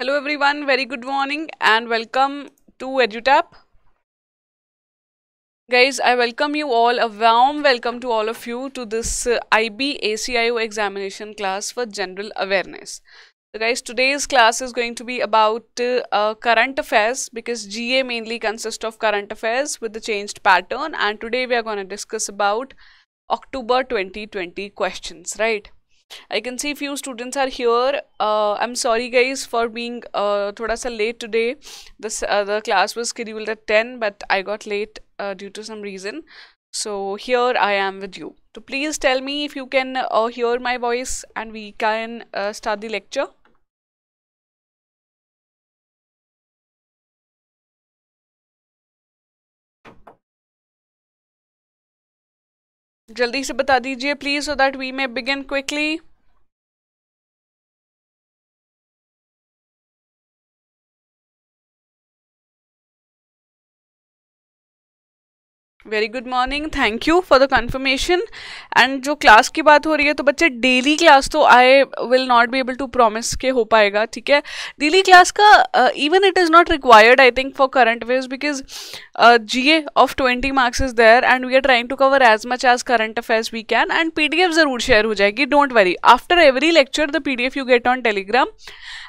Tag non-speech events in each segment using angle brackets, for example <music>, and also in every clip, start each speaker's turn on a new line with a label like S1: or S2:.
S1: Hello everyone, very good morning and welcome to EduTap. Guys, I welcome you all, a warm welcome to all of you to this uh, IB ACIO examination class for general awareness. So guys, today's class is going to be about uh, uh, current affairs because GA mainly consists of current affairs with the changed pattern and today we are going to discuss about October 2020 questions, right? I can see few students are here. Uh, I'm sorry guys for being uh, thoda sa late today. This uh, the class was scheduled at 10 but I got late uh, due to some reason. So here I am with you. So please tell me if you can uh, hear my voice and we can uh, start the lecture. जल्दी से बता दीजिए please so that we may begin quickly very good morning thank you for the confirmation and जो class की बात हो रही है तो बच्चे डेली क्लास तो I will not be able to promise के हो पाएगा, ठीक है? डेली क्लास का even it is not required I think for current affairs because G A of twenty marks is there and we are trying to cover as much as current affairs we can and P D F ज़रूर share हो जाएगी don't worry after every lecture the P D F you get on Telegram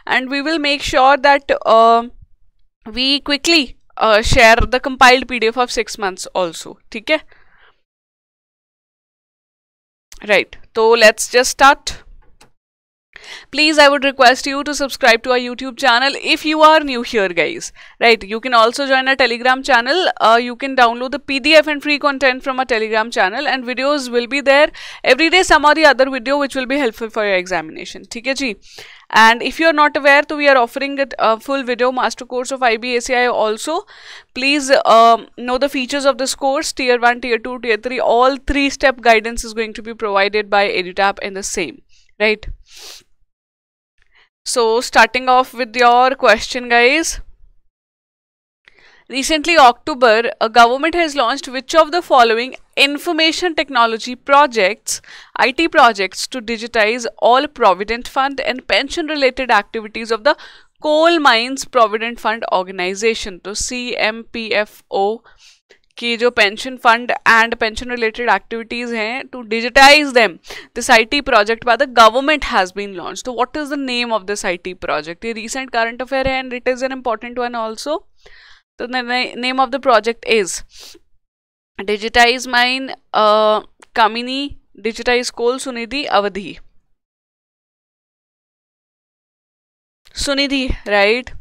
S1: and we will make sure that we quickly share the compiled PDF of six months also. Okay? Right. So let's just start. Please, I would request you to subscribe to our YouTube channel if you are new here, guys. Right, you can also join our Telegram channel. Uh, you can download the PDF and free content from our Telegram channel, and videos will be there every day, some or the other video which will be helpful for your examination. Okay, ji and if you are not aware so we are offering a full video master course of IBACI also. Please um, know the features of this course tier 1 tier 2 tier 3 all three step guidance is going to be provided by edutap in the same right? So starting off with your question guys. Recently, October, a government has launched which of the following information technology projects, IT projects to digitize all provident fund and pension related activities of the coal mines provident fund organization. तो CMPFO की जो pension fund and pension related activities हैं to digitise them this IT project by the government has been launch तो what is the name of this IT project ये recent current affair है and it is an important one also So the name of the project is mine Kamini Digitize Coal Sunidhi Avadhi. Sunidhi, right?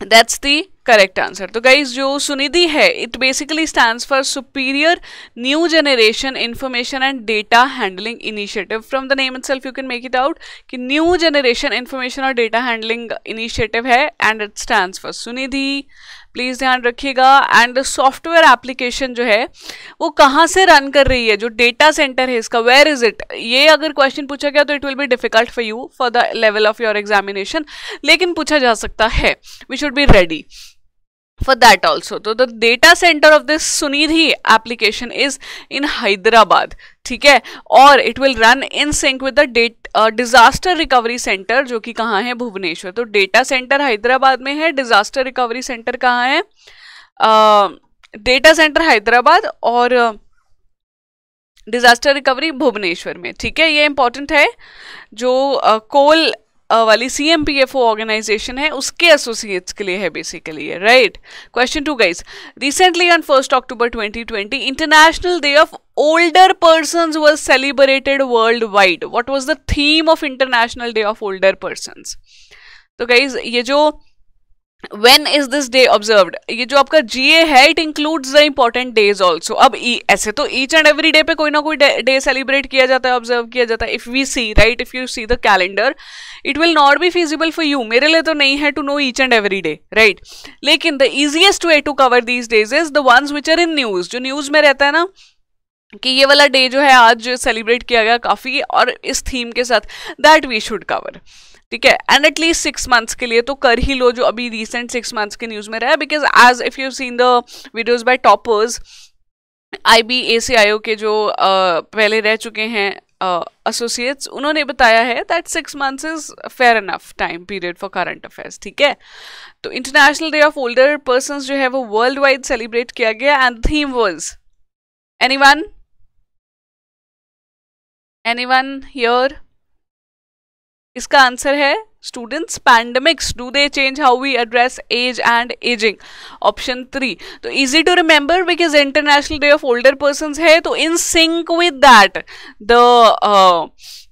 S1: That's the correct answer तो guys जो सुनिधि है it basically stand for superior new generation information and data handling initiative from the name it you can make it out कि new generation information और data handling initiative है and it stand for Sunidhi please ध्यान रखिएगा। And software application जो है, वो कहाँ से रन कर रही है? जो डेटा सेंटर है इसका वेयर इज़ इट ये अगर क्वेश्चन पूछा गया तो it will be difficult for you for the level of your examination लेकिन पूछा जा सकता है। We should be ready for that also. so the data center of this sunidhi application is in hyderabad ठीक है? और it will run in sync with the disaster recovery centre जो कि कहाँ है? भुवनेश्वर। तो डेटा सेंटर हैदराबाद में है डिजास्टर रिकवरी सेंटर कहाँ है? डेटा सेंटर हैदराबाद और डिजास्टर रिकवरी भुवनेश्वर में ठीक है? ये इंपॉर्टेंट है। जो कोल uh, वाली C M P F O organisation है, उसके एसोसिएट्स के लिए है basically right question two guys recently on first October 2020 International Day of Older Person was celebrated world wide what was the theme of International Day of Older Person तो guys ये जो when is this day observe ये जो आपका G A है it includes the important days also अब e, ऐसे तो ईच एंड एवरी डे पे कोई ना कोई डे सेलिब्रेट किया जाता है ऑब्ज़र्व किया जाता है. If we see right if you see the calendar it will not be feasible for you मेरे लिए तो नहीं है to know each and every day right लेकिन the easiest way to cover these days is the ones which are in news जो news में रहता है ना कि ये वाला डे जो है आज सेलिब्रेट किया गया काफ़ी और इस थीम के साथ दैट वी शुड कवर ठीक है? एंड एटलीस्ट सिक्स मंथ्स के लिए तो कर ही लो जो अभी रिसेंट सिक्स मंथ्स के न्यूज़ में रहा because as if you seen the videos by toppers I B A C I O के जो uh, पहले रह चुके हैं एसोसिएट्स uh, उन्होंने बताया है that six months is fair enough time period for current affairs ठीक है? तो International Day of Older Person जो है वो वर्ल्ड वाइड सेलिब्रेट किया गया and theme was any one any one here इसका आंसर है students pandemics do they change how we address age and ageing option three तो easy to remember because International Day of Older Person है तो in sync with that the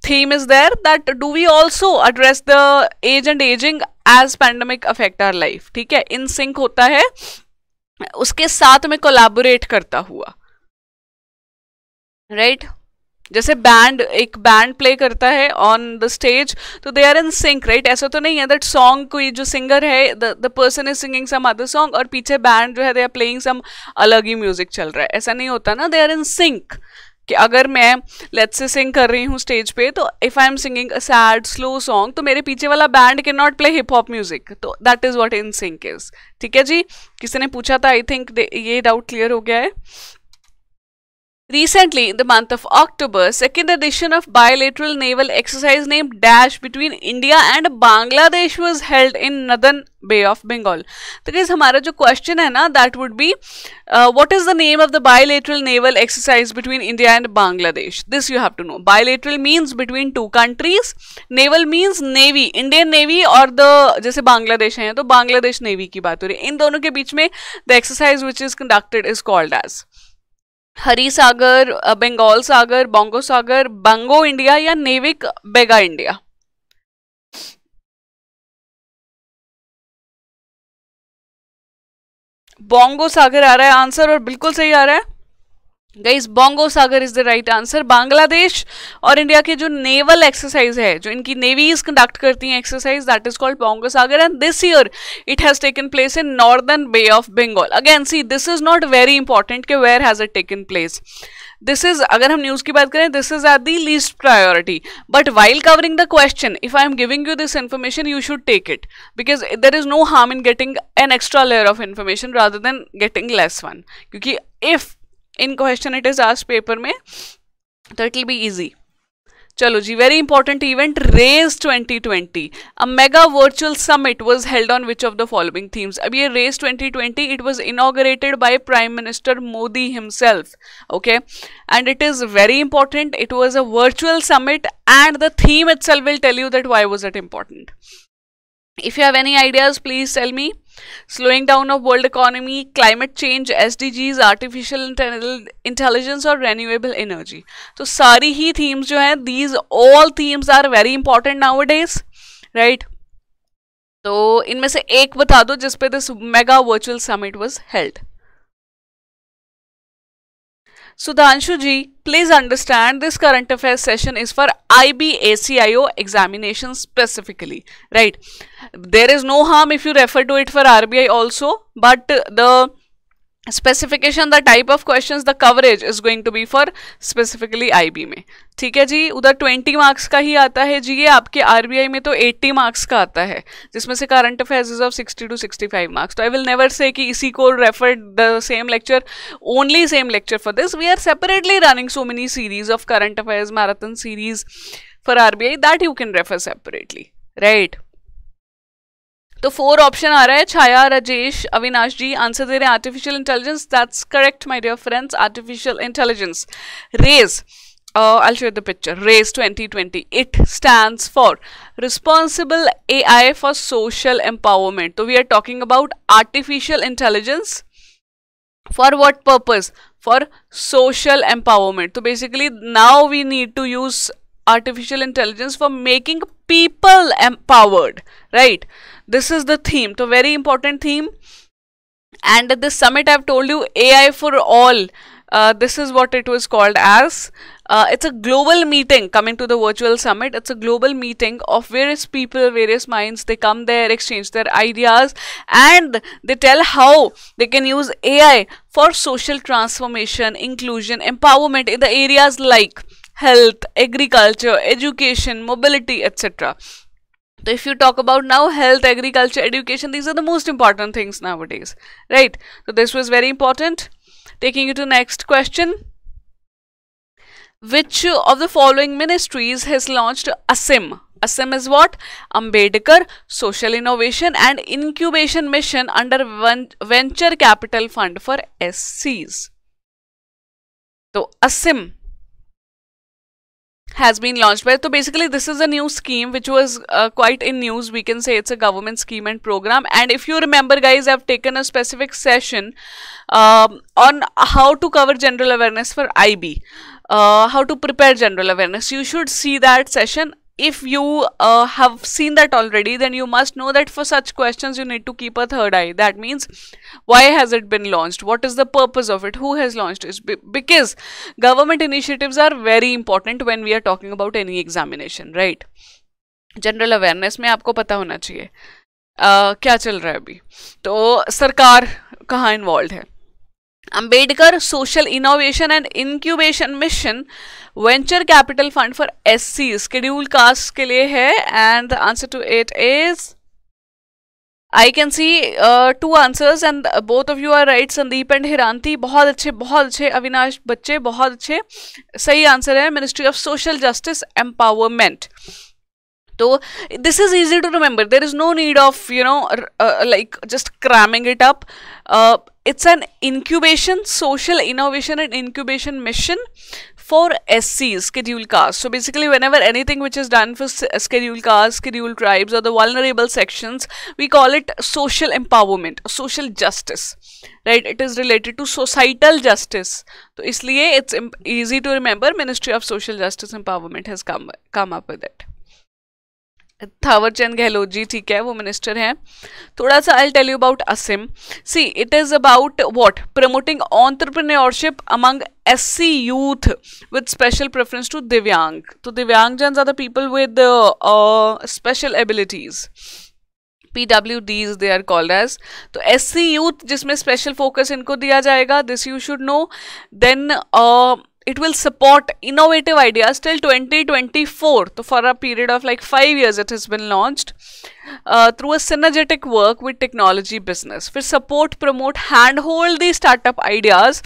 S1: theme is there that do we also address the age and ageing as pandemic affect our life ठीक है? In sync होता है। उसके साथ में collaborate करता हुआ। Right right? जैसे बैंड एक बैंड प्ले करता है ऑन द स्टेज तो they are in sync right ऐसा तो नहीं है दैट सॉन्ग कोई जो सिंगर है the person is singing some other song और पीछे बैंड जो है दे आर प्लेइंग सम अलग ही म्यूज़िक चल रहा है। ऐसा नहीं होता ना दे आर इन सिंक कि अगर मैं लेट्स से सिंग कर रही हूँ स्टेज पे तो if I am singing a sad slow song तो मेरे पीछे वाला band can not play hip hop music तो that is what in sync is ठीक है जी? किसी ने पूछा था आई थिंक ये डाउट क्लियर हो गया है? Recently, in the month of October, second edition of bilateral naval exercise named Dash between India and Bangladesh was held in Northern Bay of Bengal. तो guys हमारा जो question है ना that would be uh, what is the name of the bilateral naval exercise between India and Bangladesh? This you have to know. Bilateral means between two countries. Naval means navy. Indian navy और the जैसे बांग्लादेश है तो Bangladesh navy की बात हो रही है इन दोनों के बीच में the exercise which is conducted is called as Hari Sagar Bengal Sagar Bongo Sagar, Bongo India या नेविक बेगा इंडिया? बोंगो सागर आ रहा है, आंसर और बिल्कुल सही आ रहा है। Guys Bongo Sagar is the right answer Bangladesh और इंडिया के जो नेवल एक्सरसाइज है, जो इनकी नेवीज कंडक्ट करती हैं exercise that is called Bongo Sagar and this year it has taken place in northern Bay of Bengal again see this is not very important के where has it taken place this is अगर हम news की बात करें this is at the least priority but while covering the question if I am giving you this information you should take it because there is no harm in getting an extra layer of information rather than getting less one क्योंकि if in question it is asked paper में तो it will be easy चलो जी very important event RAISE 2020 a mega virtual summit was held on which of the following themes अब ये RAISE 2020 it was inaugurated by Prime Minister Modi himself okay and it is very important it was a virtual summit and the theme it will tell you that why was it important if you have any ideas please tell me slowing down of world economy climate change sdgs artificial intelligence or renewable energy so sari hi themes jo hai these all themes are very important nowadays right तो इनमें से एक बता दो जिस पे this mega virtual summit was held Sudhanshu ji, please understand this current affairs session is for IBACIO examination specifically, right? There is no harm if you refer to it for RBI also, but the specification the type of questions the coverage is going to be for specifically IB में। ठीक है जी? उधर twenty marks का ही आता है जी, ये आपके RBI में तो एट्टी मार्क्स का आता है, जिसमें से current affairs is of sixty to sixty five marks तो आई विल नेवर से कि इसी को refer the same lecture only same lecture for this we are separately running so many series of current affairs marathon series for RBI that you can refer separately right तो four option आ रहा है Chhaya Rajesh Avinash ji answer दे रहे हैं artificial intelligence that's correct my dear friends artificial intelligence RAISE I show the picture RAISE 2020 it stands for responsible A I for social empowerment तो we are talking about artificial intelligence for what purpose for social empowerment तो basically now we need to use artificial intelligence for making people empowered. Right? this is the theme. So very important theme. And at this summit i've told you ai for all. Uh, this is what it was called as. Uh, it's a global meeting. Coming to the virtual summit it's a global meeting of various people various minds. They come there exchange their ideas and they tell how they can use ai for social transformation inclusion empowerment in the areas like health agriculture education mobility etc so if you talk about now health, agriculture, education, these are the most important things nowadays, right? So this was very important. Taking you to next question. which of the following ministries has launched ASIM? ASIM is what? Ambedkar Social Innovation and Incubation Mission under Venture Capital Fund for SCs. So ASIM has been launched. By so basically this is a new scheme which was uh, quite in news we can say. It's a government scheme and program. And if you remember guys i've taken a specific session um, on how to cover general awareness for ib uh, how to prepare general awareness. You should see that session if you uh, have seen that already then you must know that for such questions you need to keep a third eye that means why has it been launched what is the purpose of it who has launched it because government initiatives are very important when we are talking about any examination right general awareness में आपको पता होना चाहिए uh, क्या चल रहा है अभी तो सरकार कहाँ इन्वॉल्व है Ambedkar social innovation and incubation mission venture capital fund for S C scheduled caste के लिए है and the answer to it is I can see two answers and both of you are right Sandeep and Hiranti बहुत अच्छे बहुत अच्छे, अविनाश बच्चे, बहुत अच्छे। सही आंसर है ministry of social justice empowerment तो this is easy to remember there is no need of you know like just cramming it up Uh, it's an incubation social innovation and incubation mission for SCs, scheduled castes. So basically, whenever anything which is done for uh, scheduled castes, scheduled tribes, or the vulnerable sections, we call it social empowerment, social justice. Right? It is related to societal justice. So isliye it's easy to remember. Ministry of Social Justice Empowerment has come come up with it. Thawar Chand Gehlot ji, ठीक है, वो minister हैं। थोड़ा सा I tell you about ASIIM see it is about what promoting entrepreneurship among S C youth with special preference to divyang तो divyangjan are the people with special abilities P W Ds they are called as तो S C youth जिसमें special focus इनको दिया जाएगा this you should know then it will support innovative ideas till 2024 so for a period of like five years it has been launched uh, through a synergetic work with technology business for support promote handhold these startup ideas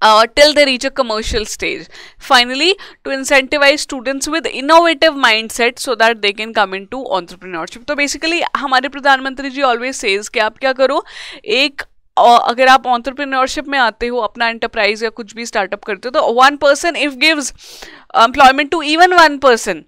S1: uh, till they reach a commercial stage. Finally, to incentivize students with innovative mindset so that they can come into entrepreneurship. तो basically हमारे प्रधानमंत्री जी always says कि आप क्या करो एक और अगर आप ऑन्टरप्रीनोरशिप में आते हो, अपना एंटरप्राइज या कुछ भी स्टार्टअप करते हो तो one person if gives employment to even one person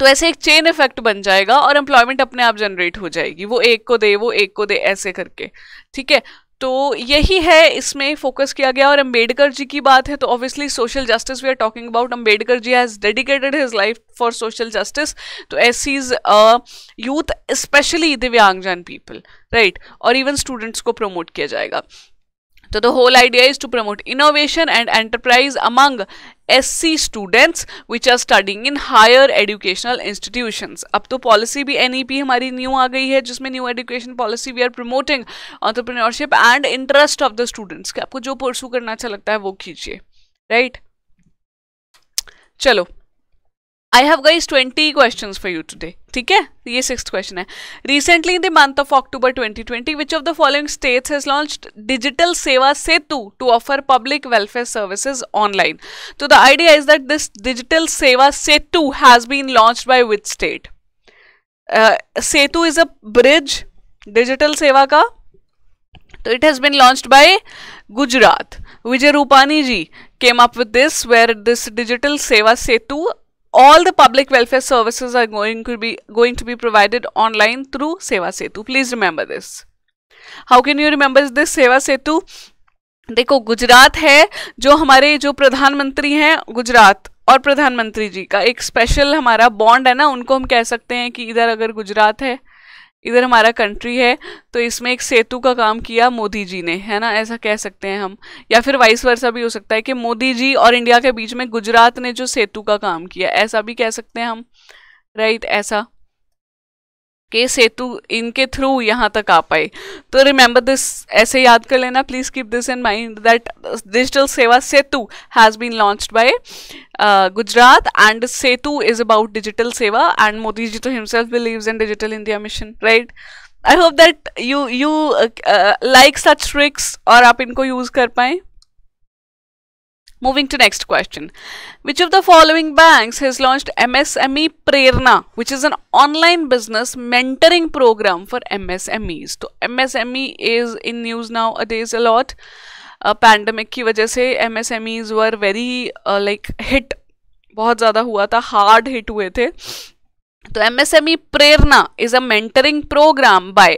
S1: तो ऐसे एक चेन इफ़ेक्ट बन जाएगा और एम्प्लॉयमेंट अपने आप जनरेट हो जाएगी। वो एक को दे, वो एक को दे, ऐसे करके। ठीक है? तो यही है, इसमें फोकस किया गया और अंबेडकर जी की बात है तो obviously social justice we are talking about Ambedkar ji has dedicated his life for social justice तो S Cs youth specially divyangjan people right और इवन स्टूडेंट्स को प्रमोट किया जाएगा। तो the whole idea is to promote innovation and enterprise among S C students which are studying in higher educational institutions अब तो policy भी NEP हमारी new आ गई है, जिसमें new education policy we are promoting entrepreneurship and interest of the students आपको जो परसू करना अच्छा लगता है वो कीजिए राइट right? चलो I have guys 20 questions for you today ठीक है? ये सिक्स क्वेश्चन है. Recently in the month of October 2020 which of the following states has launched digital Seva Setu to offer public welfare services online तो the idea is that this digital Seva Setu has been launched by which state Setu is a bridge digital Seva का तो it has been launched by Gujarat Vijay Rupani ji came up with this, where this digital seva setu all the public welfare services are going to be going to be provided online through Seva Setu. Please remember this. How can you remember this Seva Setu? देखो गुजरात है जो हमारे जो प्रधानमंत्री हैं गुजरात और प्रधानमंत्री जी का एक स्पेशल हमारा बॉन्ड है ना उनको हम कह सकते हैं कि इधर अगर गुजरात है इधर हमारा कंट्री है तो इसमें एक सेतु का काम किया मोदी जी ने, है ना? ऐसा कह सकते हैं हम। या फिर वाइस वर्षा भी हो सकता है कि मोदी जी और इंडिया के बीच में गुजरात ने जो सेतु का काम किया, ऐसा भी कह सकते हैं हम। राइट ऐसा। के सेतु इनके थ्रू यहाँ तक आ पाए। तो रिमेंबर दिस ऐसे याद कर लेना please keep this in mind that digital Seva Setu has been launched by Gujarat and Setu is about digital Seva and Modi ji तो himself believes in digital India mission right I hope that you you like such tricks और आप इनको use कर पाए। Moving to next question. Which of the following banks has launched MSME Prerna, which is an online business mentoring program for MSMEs? So MSME is in news nowadays a lot. Uh, pandemic की वजह से MSMEs were very uh, like hit बहुत ज़्यादा हुआ था hard hit हुए थे तो MSME Prerna is a mentoring program by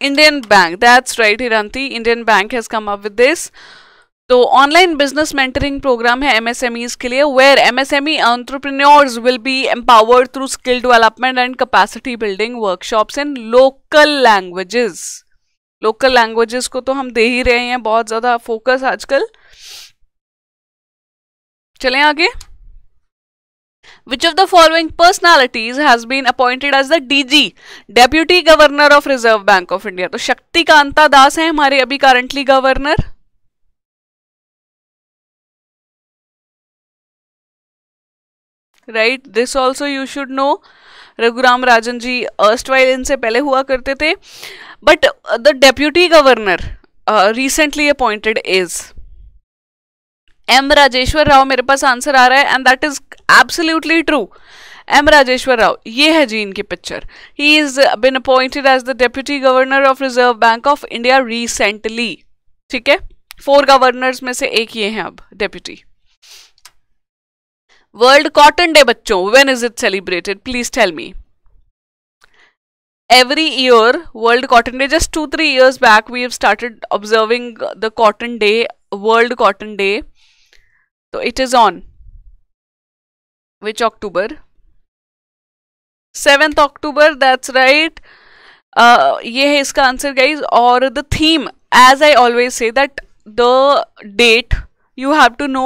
S1: Indian Bank. That's right, Hiranti. Indian Bank has come up with this. तो ऑनलाइन बिज़नेस मेंटरिंग प्रोग्राम है MSMEs के लिए where MSME entrepreneurs will be empowered through skill development and capacity building workshops in local languages local languages को तो हम दे ही रहे हैं बहुत ज़्यादा फोकस आजकल चलें आगे Which of the following personalities has been appointed as the DG, Deputy Governor of Reserve Bank of India? तो शक्ति कांता दास है हमारे अभी currently governor right this also you should know Raghuram Rajan ji erstwhile इनसे पहले हुआ करते थे but the deputy governor recently appointed is M Rajeshwar Rao मेरे पास आंसर आ रहा है and that is absolutely true M Rajeshwar Rao ये है जी इनकी picture he is been appointed as the deputy governor of Reserve Bank of India recently ठीक है? फोर गवर्नर्स में से एक ये हैं अब डेप्यूटी वर्ल्ड कॉटन डे बच्चों when is it celebrated please tell me every year, world cotton day, just two, three years back, we have started observing the cotton day, world cotton day. So it is on which October? 7th October, that's right. Uh, ये है इसका answer guys और the theme as I always say that the date you have to know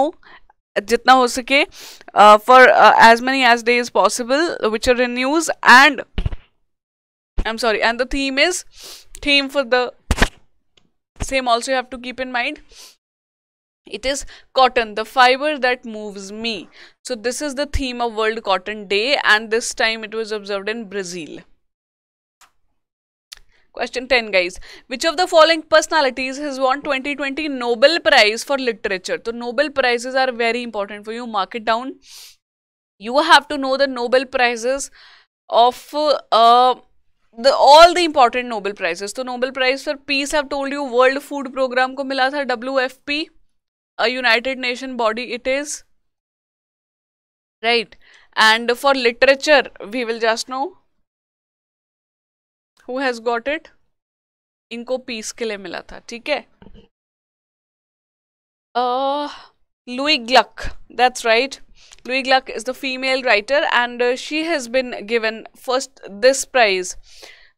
S1: जितना हो सके for as many as day is possible which are in news and I am sorry and the theme is theme for the same also you have to keep in mind it is cotton the fiber that moves me. So this is the theme of world cotton day and this time it was observed in brazil. Question 10 guys. Which of the following personalities has won 2020 nobel prize for literature? So nobel prizes are very important for you. Mark it down. You have to know the nobel prizes of uh, the all the important nobel prizes. So nobel prize for peace i've told you world food program ko mila tha wfp a united nation body it is right and for literature we will just know who has got it इनको piece के लिए मिला था ठीक है Louis Gluck that's right Louis Gluck is the female writer and uh, she has been given first this prize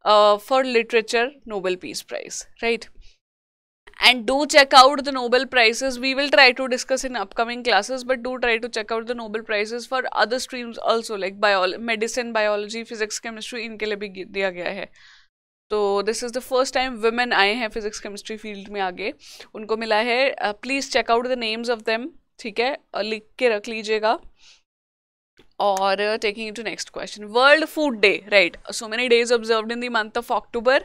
S1: uh, for literature Nobel Peace Prize right And do check out the Nobel Prizes. We will try to discuss in upcoming classes, but do try to check out the Nobel Prizes for other streams also like bio medicine, biology, physics, chemistry इनके लिए भी दिया गया है तो this is the first time women आए हैं physics chemistry field में आगे उनको मिला है please check out the names of them ठीक है लिख के रख लीजिएगा और taking to next question World Food Day right so many days observed in the month of October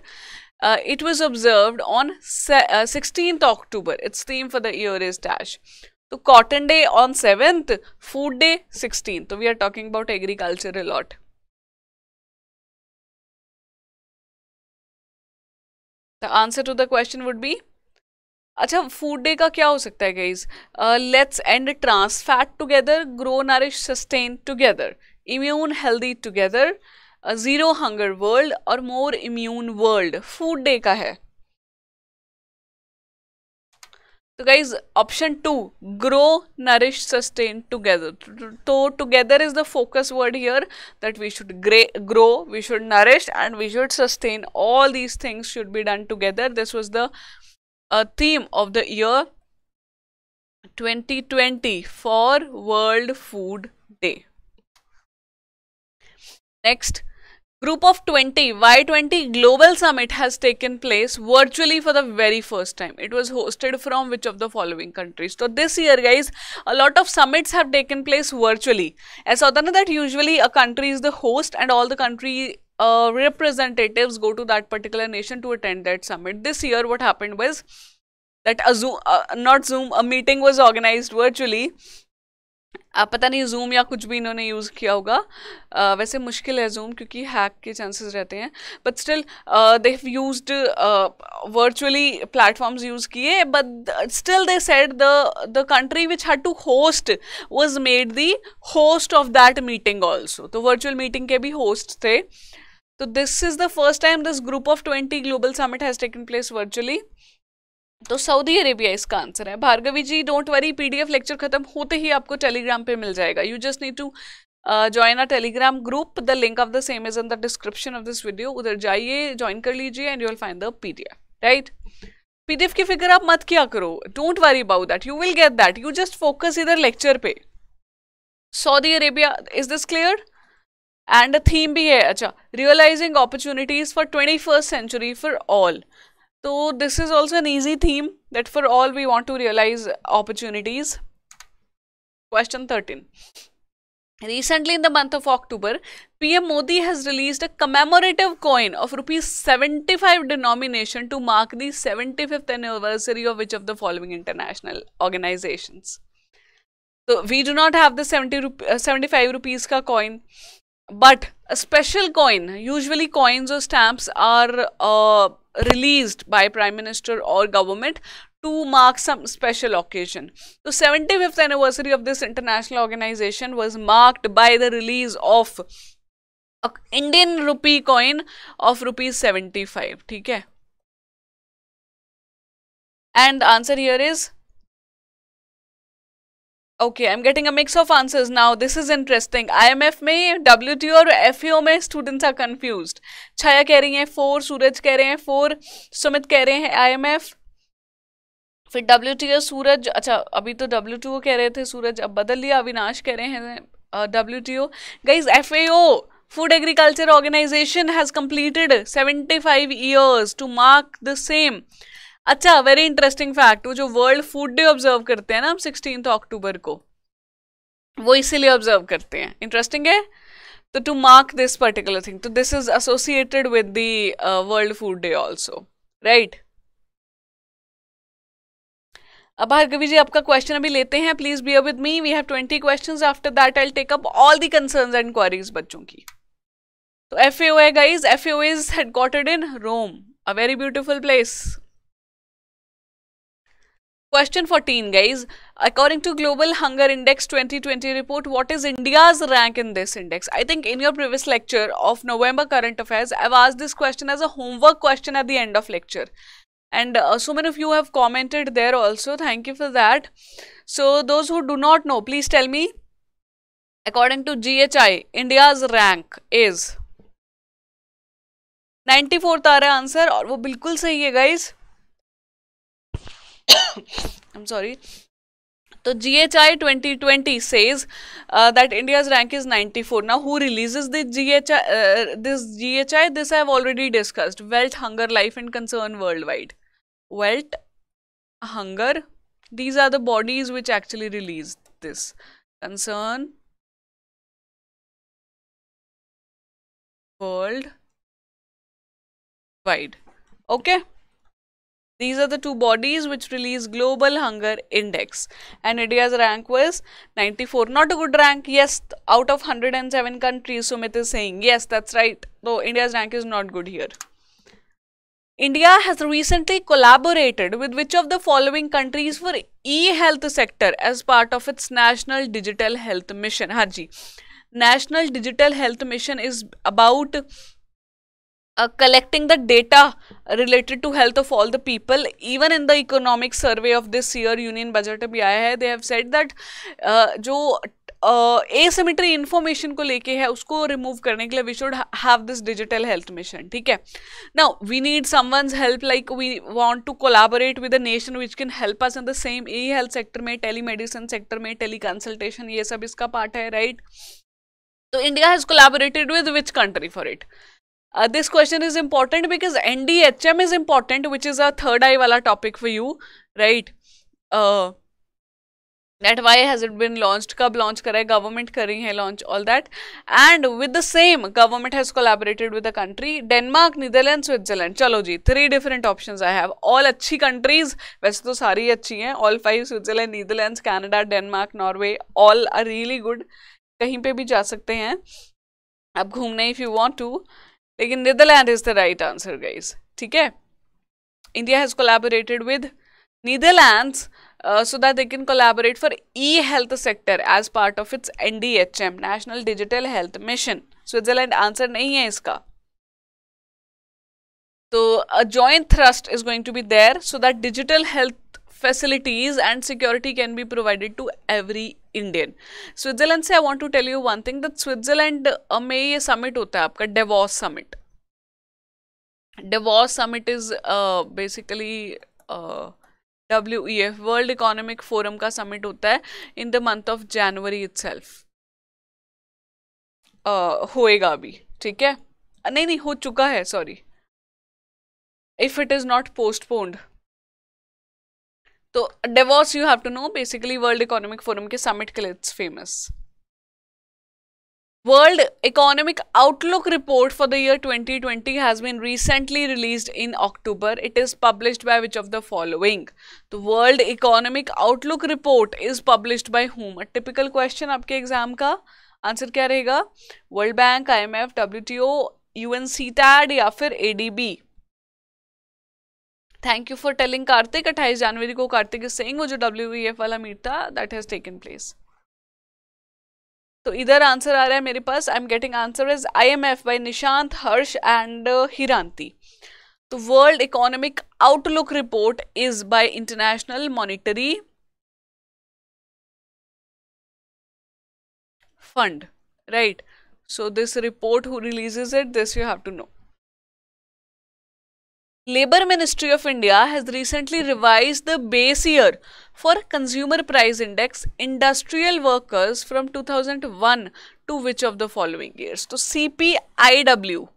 S1: Uh, it was observed on uh, 16th October. Its theme for the year is dash. So cotton day on 7th, food day 16th. So we are talking about agriculture a lot. The answer to the question would be अच्छा food day का क्या हो सकता है guys let's end trans fat together grow nourish sustain together immune healthy together zero hunger world और more immune World Food Day का है। तो guys option two grow nourish sustain together तो together is the focus word here that we should grow we should nourish and we should sustain all these things should be done together this was the theme of the year 2020 for World Food Day. Next, Group of 20, Y20 Global Summit has taken place virtually for the very first time. It was hosted from which of the following countries? So this year guys, a lot of summits have taken place virtually. As other that usually a country is the host and all the country uh, representatives go to that particular nation to attend that summit. This year what happened was that a Zoom, uh, not Zoom, a meeting was organized virtually पता नहीं zoom या कुछ भी इन्होंने use किया होगा। uh, वैसे मुश्किल है जूम क्योंकि हैक के चांसेस रहते हैं। But still they have used virtually platforms use किए। But still they said the the country which had to host was made the host of that meeting also तो virtual meeting के भी host थे। तो this is the first time this group of twenty global summit has taken place virtually तो Saudi Arabia इसका answer है। Bhargavi ji don't worry PDF lecture खत्म होते ही आपको टेलीग्राम पे मिल जाएगा। You just need to join a Telegram group the link of the same is in the description of this video उधर जाइए ज्वाइन कर लीजिए and you will find the PDF right PDF की फ़िक्र आप मत क्या करो। Don't worry about that you will get that you just focus इधर लेक्चर पे। Saudi Arabia is this clear and a theme भी है। अच्छा realising opportunities for twenty first century for all So this is also an easy theme that for all we want to realize opportunities. Question 13. Recently in the month of October, PM Modi has released a commemorative coin of rupees 75 denomination to mark the 75th anniversary of which of the following international organizations. So we do not have the 70 uh, 75 rupees ka coin, but a special coin, usually coins or stamps are uh, released by prime minister or government to mark some special occasion. The 75th anniversary of this international organization was marked by the release of a Indian rupee coin of rupees 75. Okay. And the answer here is okay I am getting a mix of answers now this is interesting IMF में W और F में students are confuse Chhaya कह रही हैं four सूरज कह रहे हैं four Sumit कह रहे हैं आईएमएफ फिर डब्ल्यू टी सूरज अच्छा अभी तो डब्ल्यू टी ओ कह रहे थे सूरज अब बदल लिया अविनाश कह रहे हैं W T O guys F A O food agriculture organisation has completed 75 years to mark the same. अच्छा वेरी इंटरेस्टिंग फैक्ट वो जो वर्ल्ड फ़ूड डे ऑब्ज़र्व करते हैं ना हम सिक्सटीन अक्टूबर को, वो इसीलिए ऑब्ज़र्व करते हैं। इंटरेस्टिंग है? तो to mark this particular thing तो this is associated with the World Food Day also right अब भार्गवी जी, आपका क्वेश्चन अभी लेते हैं please be with me we have twenty questions after that I take up all the concerns and queries बच्चों की। तो F A O है guys F A O is headquartered in Rome a very beautiful place Question 14 guys. According to Global Hunger Index 2020 report, what is India's rank in this index? I think in your previous lecture of November current affairs, I've asked this question as a homework question at the end of lecture. And uh, so many of you have commented there also. Thank you for that. So those who do not know, please tell me. According to GHI, India's rank is 94th आ रहा है answer और वो बिल्कुल सही है guys <coughs> I'm sorry. So GHI 2020 says uh, that India's rank is 94. Now, who releases the GHI? Uh, this GHI, this I have already discussed. Wealth, hunger, life and concern worldwide. Wealth, hunger. These are the bodies which actually release this. Concern, world wide. Okay. These are the two bodies which release Global Hunger Index and India's rank was 94. Not a good rank, yes, out of 107 countries, Sumit is saying. Yes, that's right. Though India's rank is not good here. India has recently collaborated with which of the following countries for e-health sector as part of its National Digital Health Mission? Haji. National Digital Health Mission is about collecting the data related to health of all the people. Even in the economic survey of this year union budget अभी आया है have said that uh, जो asymmetry uh, information को लेके है उसको remove करने के लिए we should have this digital health mission ठीक है? Now we need someone's help like we want to collaborate with a nation which can help us in the same e health sector में telemedicine sector में teleconsultation ये सब इसका part है right तो India has collaborated with which country for it Uh, this question is important because NDHM is important, which is a third eye wala topic for you, right? Uh, that why has it been launched कब launch करा है government रही है launch all that and with the same government has collaborated with the country Denmark Netherlands Switzerland चलो जी three different options I have all अच्छी countries वैसे तो सारी अच्छी हैं all five Switzerland Netherlands Canada Denmark Norway all are really good कहीं पे भी जा सकते हैं आप घूमने if you want to लेकिन Netherlands is the right answer guys ठीक है? India has collaborated with Netherlands so that they can collaborate for e health sector as part of its N D H M national digital health mission Switzerland answer नहीं है इसका. तो a joint thrust is going to be there so that digital health facilities and security can be provided to every Indian. Switzerland से want to tell you one thing that Switzerland uh, में ये summit होता है आपका. Davos summit is uh, basically uh, W E F World Economic Forum का summit होता है in the month of January it होएगा अभी ठीक है नहीं नहीं हो चुका है sorry if it is not postponed तो Davos you have to know basically World Economic Forum के समिट के लिए it's famous World Economic Outlook report for the year 2020 has been recently release in October it is published by which of the following World Economic Outlook report is published by whom a typical question आपके exam का answer क्या रहेगा? World Bank I M F W T या फिर A D B thank you for telling Kartik 28 जनवरी को Kartik saying वो जो डब्ल्यू वाला मीट था दैट हैज़ टेकन प्लेस तो इधर आंसर आ रहा है मेरे पास I am getting answer is I M F by Nishant Harsh and Hiranti तो World Economic Outlook report is by International Monetary Fund right so this report who releases it, this you have to know. Labor ministry of india has recently revised the base year for consumer price index industrial workers from 2001 to which of the following years? So cpiw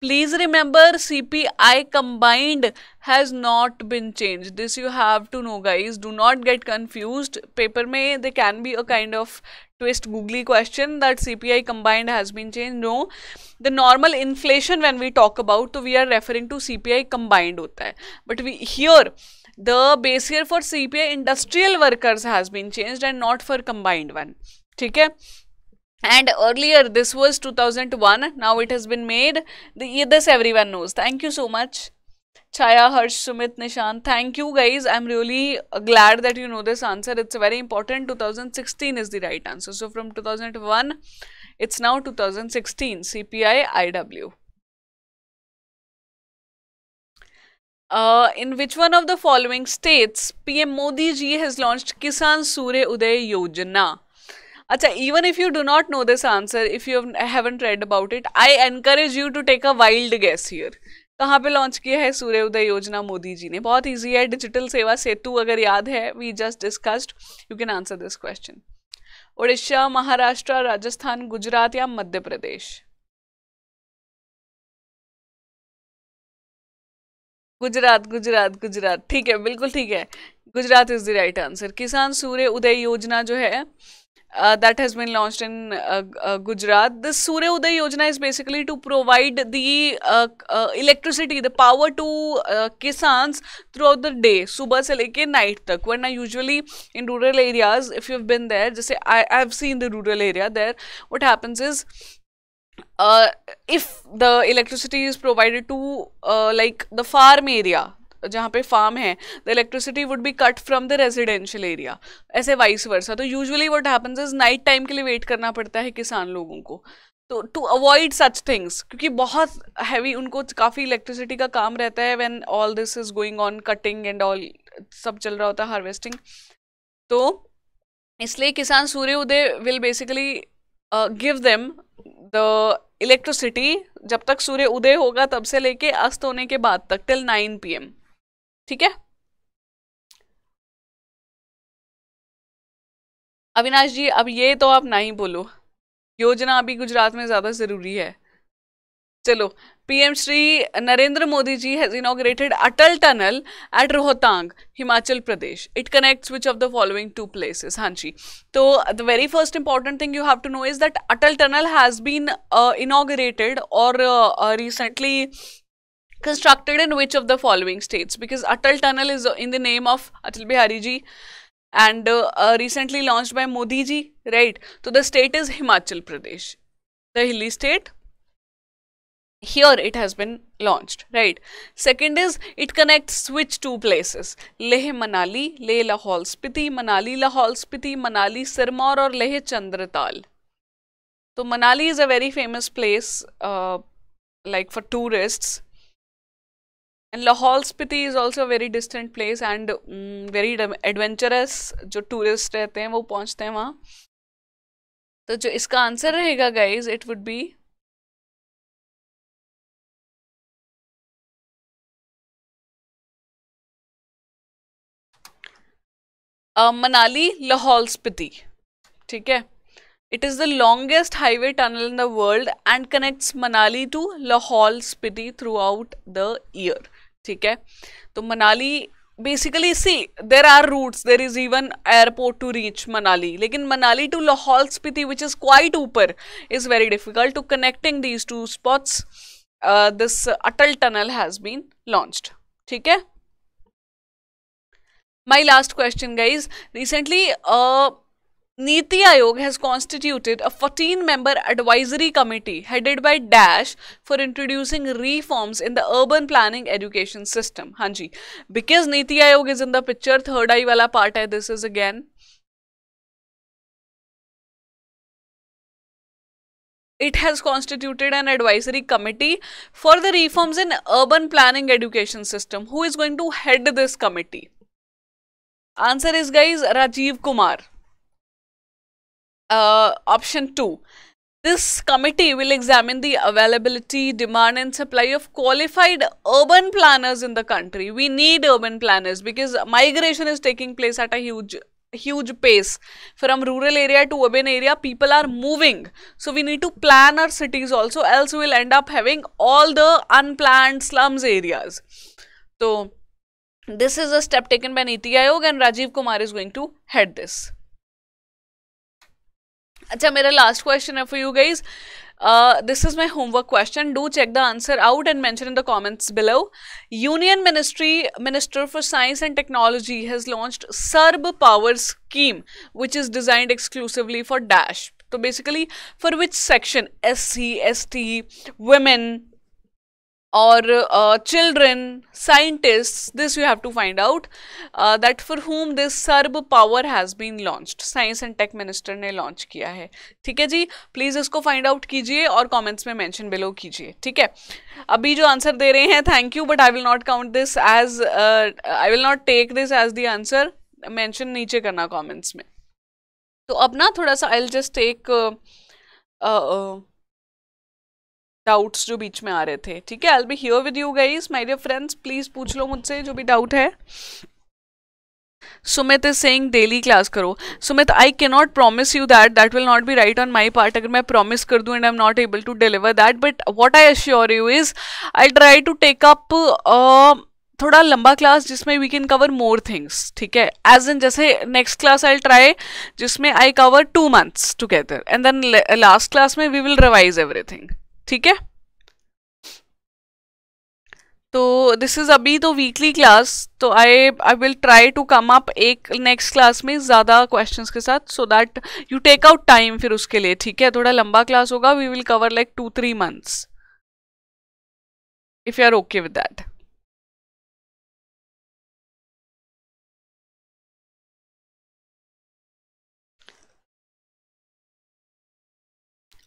S1: please remember cpi combined has not been changed. This you have to know guys. Do not get confused. Paper may there can be a kind of twist googly question that cpi combined has been changed no the normal inflation when we talk about so we are referring to cpi combined hota hai but we here the base year for CPI industrial workers has been changed and not for combined one. Okay? And earlier this was 2001. Now it has been made. The, this everyone knows. Thank you so much. Chaya, Harsh, Sumit, Nishan. Thank you guys. I'm really glad that you know this answer. It's very important. 2016 is the right answer. So from 2001, it's now 2016. CPI IW. Uh, in which one of the following states PM Modi ji has launched Kisan Surya Uday Yojana? Acha, even if you do not know this answer, if you haven't read about it, I encourage you to take a wild guess here. कहाँ पे launch किया है सूर्य उदय योजना मोदी जी ने? बहुत easy है digital Seva Setu अगर याद है we just discussed you can answer this question Orissa Maharashtra, Rajasthan, Gujarat या मध्य प्रदेश? गुजरात गुजरात गुजरात, ठीक है, बिल्कुल ठीक है। Gujarat is the right answer Kisan Surya Uday योजना जो है uh, that has been launched in uh, uh, Gujarat. The Surya Uday Yojana is basically to provide the uh, uh, electricity, the power to uh, Kisans throughout the day, subah se leke night tak. When I usually in rural areas, if you've been there, just say I have seen the rural area there. What happens is. if the electricity is provided to like the farm area जहाँ पे farm है the electricity would be cut from the residential area ऐसे vice versa तो usually what happens is night time के लिए wait करना पड़ता है किसान लोगों को. तो टू अवॉइड सच थिंग्स क्योंकि बहुत हैवी उनको काफ़ी इलेक्ट्रिसिटी का काम रहता है when all this is going on cutting and all सब चल रहा होता है हार्वेस्टिंग तो इसलिए Kisan Suryoday will basically give them the electricity जब तक सूर्य उदय होगा तब से लेके अस्त होने के बाद तक टिल नाइन पी ठीक है? अविनाश जी अब ये तो आप ना ही बोलो। योजना अभी गुजरात में ज़्यादा ज़रूरी है। चलो PM Shri Narendra Modi ji has inaugurated Atal tunnel at Rohtang Himachal Pradesh. It connects which of the following two places हाँ जी तो the very first important thing you have to know is that Atal tunnel has been inaugurated और recently uh, constructed in which of the following states? Because Atal Tunnel is in the name of Atal Bihari ji and uh, uh, recently launched by Modi ji, right? So the state is Himachal Pradesh, the hilly state here it has been launched right? Second is it connects which two places. Leh manali leh lahore spiti manali lahore spiti manali sirmaur or leh chandratal. So manali is a very famous place uh, like for tourists and Lahore Spiti is also a very distant place and um, very adventurous जो tourist रहते हैं वो पहुंचते हैं वहाँ तो जो इसका आंसर रहेगा guys it would be Manali Lahaul Spiti ठीक है it is the longest highway tunnel in the world and connects Manali to Lahaul Spiti throughout the year ठीक है? तो Manali basically see there are routes there is even airport to reach Manali. लेकिन Manali to Lahaul Spiti which is quite ऊपर is very difficult to connecting these two spots this Atal tunnel has been launched ठीक है? My last question. Recently, uh, Niti Aayog has constituted a 14-member advisory committee headed by Dash for introducing reforms in the urban planning education system. Hanji, because Niti Aayog is in the picture, third eye wala part hai, this is again. It has constituted an advisory committee for the reforms in urban planning education system. Who is going to head this committee? Answer is guys Rajiv Kumar. Uh, option 2. This committee will examine the availability, demand and supply of qualified urban planners in the country. We need urban planners because migration is taking place at a huge huge pace from rural area to urban area people are moving so we need to plan our cities also else we'll end up having all the unplanned slums areas so this is a step taken by Niti Aayog and Rajiv Kumar is going to head this. Acha, my last question for you guys. Uh, this is my homework question. Do check the answer out and mention in the comments below. Union Ministry Minister for Science and Technology has launched Sarb Power Scheme, which is designed exclusively for Dash. So basically, for which section? SC, ST, women, children, scientists, this you have to find out uh, that for whom this Sarb power has been launched. Science and Tech Minister ने launch किया है। ठीक है जी? Please इसको find out कीजिए और comments में मेंशन बिलो कीजिए। ठीक है? अभी जो आंसर दे रहे हैं thank you but I will not count this as I will not take this as the answer mention नीचे करना कमेंट्स में। तो अब ना थोड़ा सा आई जस्ट टेक डाउट्स जो बीच में आ रहे थे। ठीक है I be here with you guys my dear friends please पूछ लो मुझसे जो भी डाउट है। Sumit is saying daily class करो। Sumit I can not promise you that that will not be right on my part अगर मैं promise कर दूँ and I am not able to deliver that but what I assure you is I try to take up थोड़ा लंबा class जिसमें we can cover more things ठीक है? As in जैसे नेक्स्ट क्लास आई ट्राई जिसमें I cover two months together and then last class में we will revise everything ठीक है? तो दिस इज़ अभी तो वीकली क्लास तो I I will try to come up एक नेक्स्ट क्लास में ज़्यादा क्वेश्चंस के साथ so that you take out time फिर उसके लिए, ठीक है? थोड़ा लंबा क्लास होगा we will cover like two three months if you are okay with that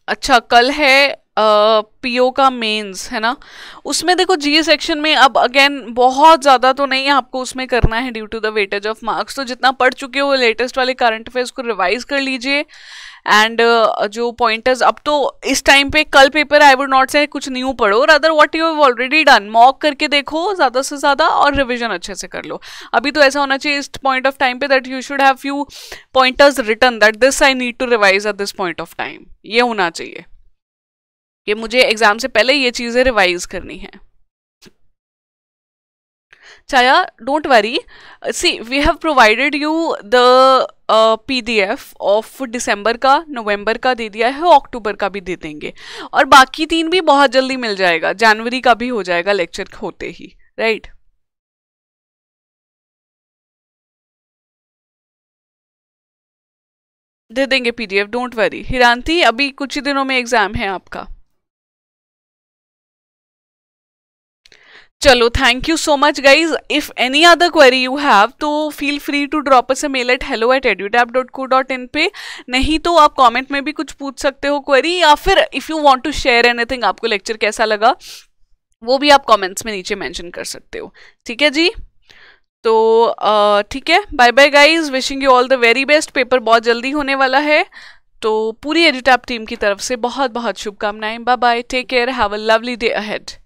S1: अच्छा कल है पीओ का मेंस है ना? उसमें देखो जी सेक्शन में अब अगेन बहुत ज़्यादा तो नहीं आपको उसमें करना है due to the weightage of marks तो जितना पढ़ चुके हो लेटेस्ट वाले करंट अफेयर्स को रिवाइज कर लीजिए। एंड uh, जो पॉइंटर्स अब तो इस टाइम पे कल paper I would not say कुछ न्यू पढ़ो other what you have already done mock करके देखो ज़्यादा से ज़्यादा और रिविजन अच्छे से कर लो। अभी तो ऐसा होना चाहिए इस पॉइंट ऑफ़ टाइम पे that you should have few pointers return that this I need to revise at this point of time ये होना चाहिए। कि मुझे एग्ज़ाम से पहले ये चीज़ें रिवाइज करनी है Chaya, don't worry. See, we have provided you the uh, PDF of दिसंबर का नवंबर का दे दिया है अक्टूबर का भी दे देंगे और बाकी तीन भी बहुत जल्दी मिल जाएगा जनवरी का भी हो जाएगा लेक्चर होते ही राइट right? दे देंगे पीडीएफ डोंट वरी हिरांती अभी कुछ ही दिनों में एग्ज़ाम है आपका चलो thank you so much guys if any other query you have तो feel free to drop us mail at hello at EduTap dot co dot in पे. नहीं तो आप कमेंट में भी कुछ पूछ सकते हो क्वेरी या फिर if you want to share anything आपको लेक्चर कैसा लगा, वो भी आप कमेंट्स में नीचे मेंशन कर सकते हो. ठीक है जी? तो ठीक है. Bye bye guys wishing you all the very best paper बहुत जल्दी होने वाला है. तो पूरी एडिटैप टीम की तरफ़ से बहुत बहुत शुभकामनाएँ. Bye bye take care have a lovely day ahead